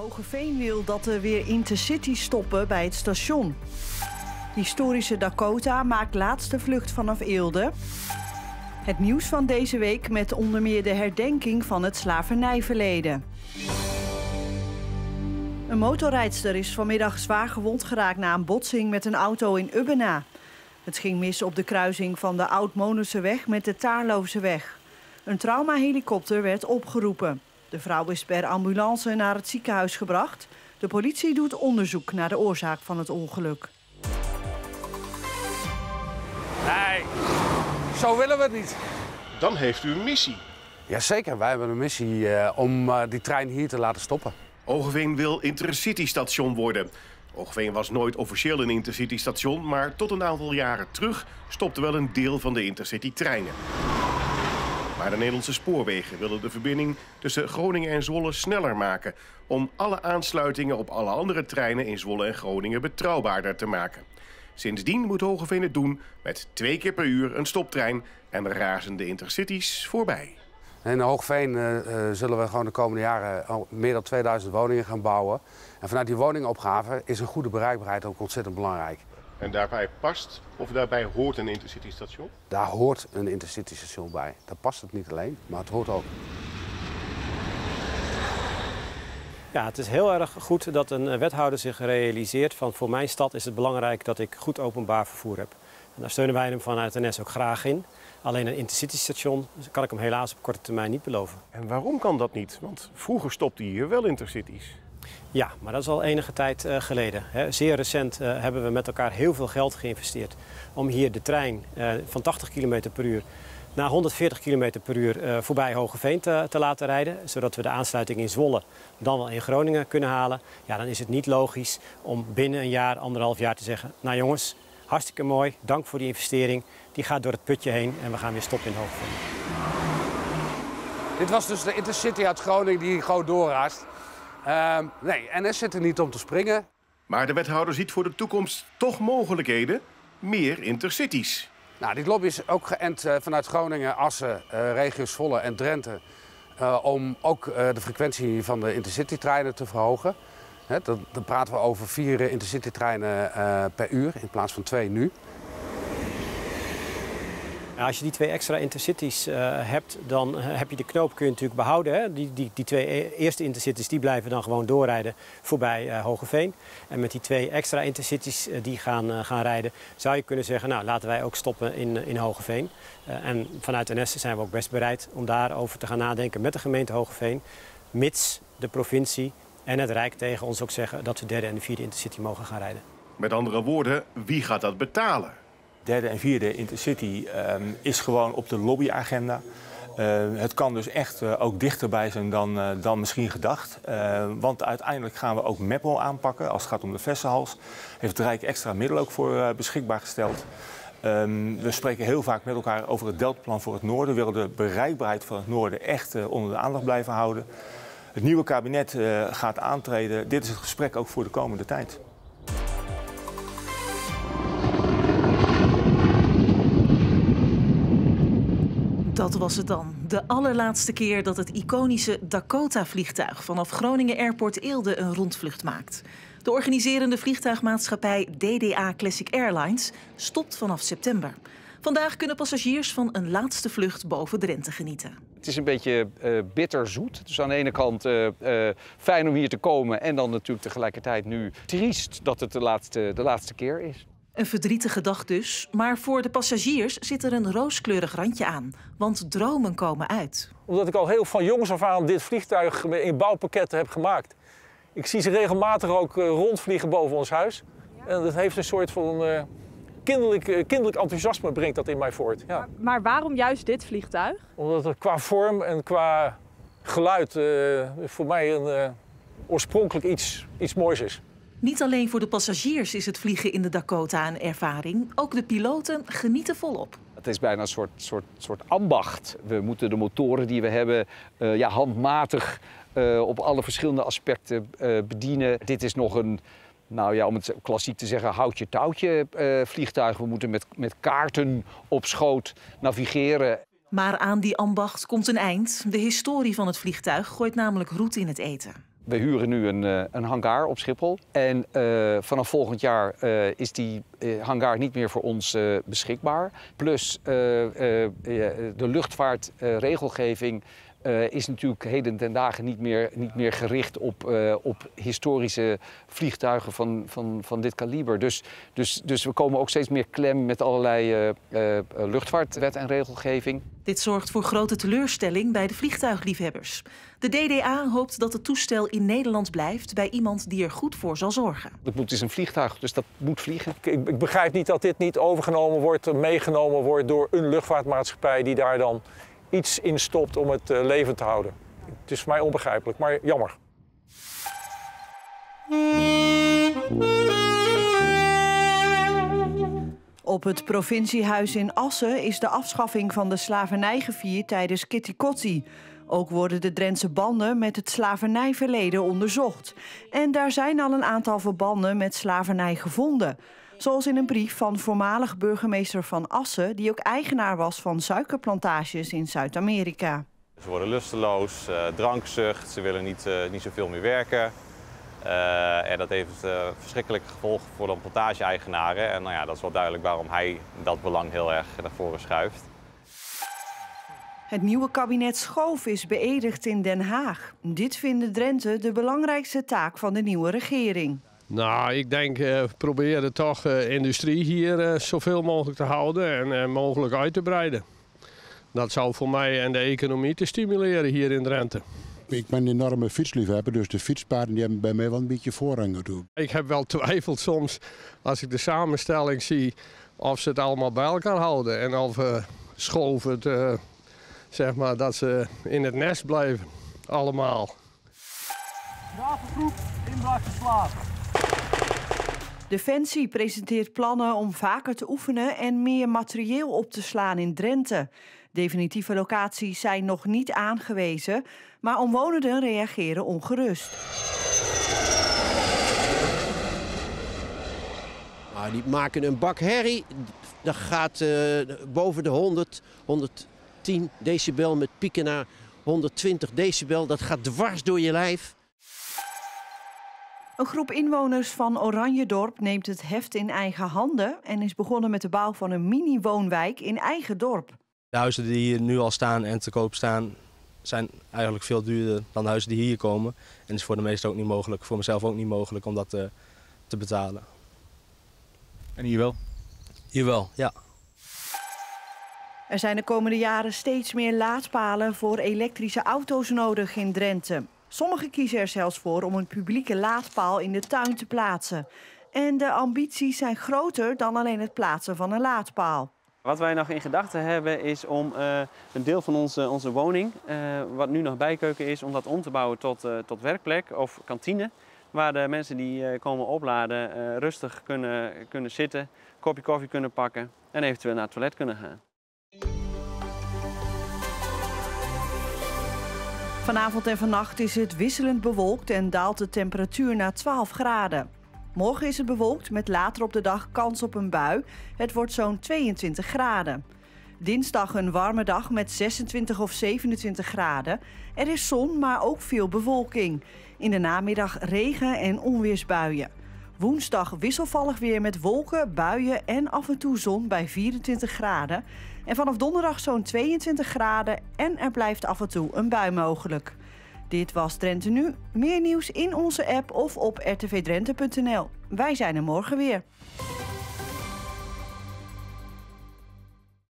Hogeveen wil dat er weer intercity stoppen bij het station. Historische Dakota maakt laatste vlucht vanaf Eelde. Het nieuws van deze week met onder meer de herdenking van het slavernijverleden. Een motorrijdster is vanmiddag zwaar gewond geraakt na een botsing met een auto in Ubbena. Het ging mis op de kruising van de oud weg met de Taarloze weg. Een traumahelikopter werd opgeroepen. De vrouw is per ambulance naar het ziekenhuis gebracht. De politie doet onderzoek naar de oorzaak van het ongeluk. Nee, zo willen we het niet. Dan heeft u een missie. Jazeker, wij hebben een missie uh, om uh, die trein hier te laten stoppen. Ogeveen wil intercity-station worden. Ogeveen was nooit officieel een intercity-station, maar tot een aantal jaren terug stopte wel een deel van de intercity-treinen. Maar de Nederlandse spoorwegen willen de verbinding tussen Groningen en Zwolle sneller maken... om alle aansluitingen op alle andere treinen in Zwolle en Groningen betrouwbaarder te maken. Sindsdien moet Hogeveen het doen met twee keer per uur een stoptrein... en de razende intercities voorbij. In Hoogveen uh, zullen we gewoon de komende jaren meer dan 2000 woningen gaan bouwen. En vanuit die woningopgave is een goede bereikbaarheid ook ontzettend belangrijk. En daarbij past, of daarbij hoort een intercity-station? Daar hoort een intercity-station bij. Daar past het niet alleen, maar het hoort ook. Ja, het is heel erg goed dat een wethouder zich realiseert van voor mijn stad is het belangrijk dat ik goed openbaar vervoer heb. En daar steunen wij hem vanuit de NS ook graag in. Alleen een intercity-station kan ik hem helaas op korte termijn niet beloven. En waarom kan dat niet? Want vroeger stopte hier wel intercities. Ja, maar dat is al enige tijd uh, geleden. Zeer recent uh, hebben we met elkaar heel veel geld geïnvesteerd om hier de trein uh, van 80 km per uur naar 140 km per uur voorbij Hogeveen te, te, laten rijden. Zodat we de aansluiting in Zwolle dan wel in Groningen kunnen halen. Ja, dan is het niet logisch om binnen een jaar, anderhalf jaar te zeggen... nou jongens, hartstikke mooi, dank voor die investering. Die gaat door het putje heen en we gaan weer stoppen in Hogeveen. Dit was dus de Intercity uit Groningen die gewoon doorraast. Uh, nee, NS zit er niet om te springen. Maar de wethouder ziet voor de toekomst toch mogelijkheden. Meer intercities. Nou, dit lobby is ook geënt uh, vanuit Groningen, Assen, uh, regio's Volle en Drenthe... Uh, om ook de frequentie van de intercity-treinen te verhogen. Dan, dan, praten we over vier intercity-treinen per uur in plaats van twee nu. Als je die twee extra intercities uh, hebt, dan heb je de knoop kun je natuurlijk behouden. Hè? Die, die, die twee e-, eerste intercities die blijven dan gewoon doorrijden voorbij uh, Hogeveen. En met die twee extra intercities die gaan, gaan rijden, zou je kunnen zeggen, nou laten wij ook stoppen in, in Hogeveen. en vanuit NS zijn we ook best bereid om daarover te gaan nadenken met de gemeente Hogeveen. Mits de provincie en het Rijk tegen ons ook zeggen dat we de derde en de vierde intercity mogen gaan rijden. Met andere woorden, wie gaat dat betalen? Derde en vierde Intercity um, is gewoon op de lobbyagenda. Uh, het kan dus echt uh, ook dichterbij zijn dan, uh, dan misschien gedacht. want uiteindelijk gaan we ook Meppel aanpakken als het gaat om de Vessenhals. Heeft het Rijk extra middelen ook voor beschikbaar gesteld. We spreken heel vaak met elkaar over het deltaplan voor het noorden. We willen de bereikbaarheid van het noorden echt onder de aandacht blijven houden. Het nieuwe kabinet gaat aantreden. Dit is het gesprek ook voor de komende tijd. Dat was het dan. De allerlaatste keer dat het iconische Dakota-vliegtuig vanaf Groningen Airport Eelde een rondvlucht maakt. De organiserende vliegtuigmaatschappij DDA Classic Airlines stopt vanaf september. Vandaag kunnen passagiers van een laatste vlucht boven Drenthe genieten. Het is een beetje uh, bitterzoet. Dus aan de ene kant uh, uh, fijn om hier te komen en dan natuurlijk tegelijkertijd nu triest dat het de laatste, de laatste keer is. Een verdrietige dag dus, maar voor de passagiers zit er een rooskleurig randje aan. Want dromen komen uit. Omdat ik al heel van jongs af aan dit vliegtuig in bouwpakketten heb gemaakt. Ik zie ze regelmatig ook eh, rondvliegen boven ons huis. En dat heeft een soort van uh, kinderlijk, uh, kinderlijk enthousiasme brengt dat in mij voort. Ja. Maar, maar, waarom juist dit vliegtuig? Omdat het qua vorm en qua geluid voor mij een oorspronkelijk iets, iets moois is. Niet alleen voor de passagiers is het vliegen in de Dakota een ervaring, ook de piloten genieten volop. Het is bijna een soort, soort, soort ambacht. We moeten de motoren die we hebben uh, ja, handmatig uh, op alle verschillende aspecten uh, bedienen. Dit is nog een, nou ja, om het klassiek te zeggen, houtje touwtje vliegtuig. We moeten met, met kaarten op schoot navigeren. Maar aan die ambacht komt een eind. De historie van het vliegtuig gooit namelijk roet in het eten. We huren nu een, uh, een hangar op Schiphol. En uh, vanaf volgend jaar uh, is die hangar niet meer voor ons beschikbaar. Plus de luchtvaartregelgeving is natuurlijk heden ten dagen niet meer, niet meer gericht op, op historische vliegtuigen van, van, van dit kaliber. Dus, dus, dus we komen ook steeds meer klem met allerlei luchtvaartwet en regelgeving. Dit zorgt voor grote teleurstelling bij de vliegtuigliefhebbers. De DDA hoopt dat het toestel in Nederland blijft bij iemand die er goed voor zal zorgen. Het is een vliegtuig, dus dat moet vliegen. Ik, ik begrijp niet dat dit niet overgenomen wordt, meegenomen wordt door een luchtvaartmaatschappij die daar dan iets in stopt om het uh, levend te houden. Het is voor mij onbegrijpelijk, maar jammer. Op het provinciehuis in Assen is de afschaffing van de slavernij gevierd tijdens Kitty Kotti. Ook worden de Drentse banden met het slavernijverleden onderzocht. En daar zijn al een aantal verbanden met slavernij gevonden. Zoals in een brief van voormalig burgemeester van Assen... die ook eigenaar was van suikerplantages in Zuid-Amerika. Ze worden lusteloos, uh, drankzucht, ze willen niet, uh, niet zoveel meer werken. Uh, en dat heeft verschrikkelijke gevolgen voor de plantage-eigenaren. En nou ja, dat is wel duidelijk waarom hij dat belang heel erg naar voren schuift. Het nieuwe kabinet Schoof is beëdigd in Den Haag. Dit vinden Drenthe de belangrijkste taak van de nieuwe regering. Nou, ik denk uh, proberen toch uh, industrie hier uh, zoveel mogelijk te houden en mogelijk uit te breiden. Dat zou voor mij en de economie te stimuleren hier in Drenthe. Ik ben een enorme fietsliefhebber, dus de fietspaarden die hebben bij mij wel een beetje voorrang natuurlijk. Ik heb wel twijfeld soms als ik de samenstelling zie of ze het allemaal bij elkaar houden. En of uh, schoof het, zeg maar, dat ze in het nest blijven, allemaal. Wapengroep, inbraak geslagen. Defensie presenteert plannen om vaker te oefenen en meer materieel op te slaan in Drenthe. Definitieve locaties zijn nog niet aangewezen, maar omwonenden reageren ongerust. Die maken een bak herrie. Dat gaat uh, boven de 100, 110 decibel met pieken naar 120 decibel. Dat gaat dwars door je lijf. Een groep inwoners van Oranjedorp neemt het heft in eigen handen en is begonnen met de bouw van een mini-woonwijk in eigen dorp. De huizen die hier nu al staan en te koop staan, zijn eigenlijk veel duurder dan de huizen die hier komen. En het is voor de meesten ook niet mogelijk, voor mezelf ook niet mogelijk om dat te, eh, te betalen. En hier wel? Hier wel, ja. Er zijn de komende jaren steeds meer laadpalen voor elektrische auto's nodig in Drenthe. Sommigen kiezen er zelfs voor om een publieke laadpaal in de tuin te plaatsen. En de ambities zijn groter dan alleen het plaatsen van een laadpaal. Wat wij nog in gedachten hebben is om uh, een deel van onze, onze woning, uh, wat nu nog bijkeuken is, om dat om te bouwen tot, uh, tot werkplek of kantine. Waar de mensen die komen opladen rustig kunnen, kunnen zitten, kopje koffie kunnen pakken en eventueel naar het toilet kunnen gaan. Vanavond en vannacht is het wisselend bewolkt en daalt de temperatuur naar 12 graden. Morgen is het bewolkt met later op de dag kans op een bui. Het wordt zo'n 22 graden. Dinsdag een warme dag met 26 of 27 graden. Er is zon, maar ook veel bewolking. In de namiddag regen en onweersbuien. Woensdag wisselvallig weer met wolken, buien en af en toe zon bij 24 graden. En vanaf donderdag zo'n 22 graden en er blijft af en toe een bui mogelijk. Dit was Drenthe Nu. Meer nieuws in onze app of op rtvdrenthe.nl. Wij zijn er morgen weer.